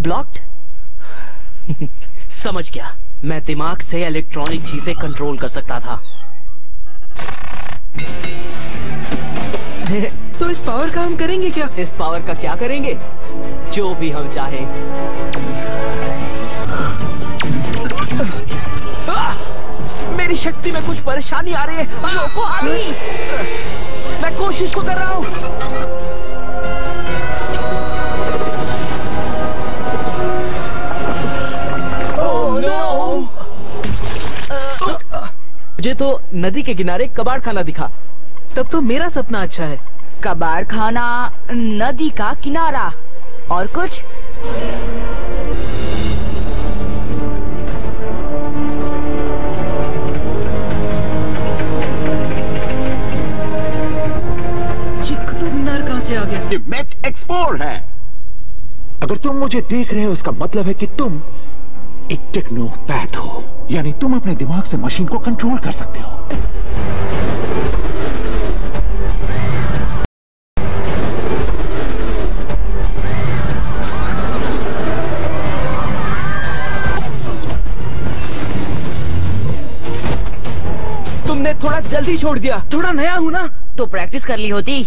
Blocked समझ गया। मैं दिमाग से इलेक्ट्रॉनिक चीज़ें कंट्रोल कर सकता था। तो इस पावर का हम करेंगे क्या? इस पावर का क्या करेंगे? जो भी हम चाहें! मेरी शक्ति में कुछ परेशानी आ रही है। रोको मैं कोशिश तो कर रहा हूँ। मुझे तो नदी के किनारे कबाड़ खाना दिखा। तब तो मेरा सपना अच्छा है। कबाड़ खाना नदी का किनारा। और कुछ? ये कुतुब मीनार कहाँ से आ गया? ये मैक एक्सपोर है। अगर तुम मुझे देख रहे हो इसका मतलब है कि तुम एक टेक्नोपैथ हो। यानी तुम अपने दिमाग से मशीन को कंट्रोल कर सकते हो। तुमने थोड़ा जल्दी छोड़ दिया। थोड़ा नया हूँ ना? तो प्रैक्टिस कर ली होती।